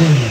Yeah.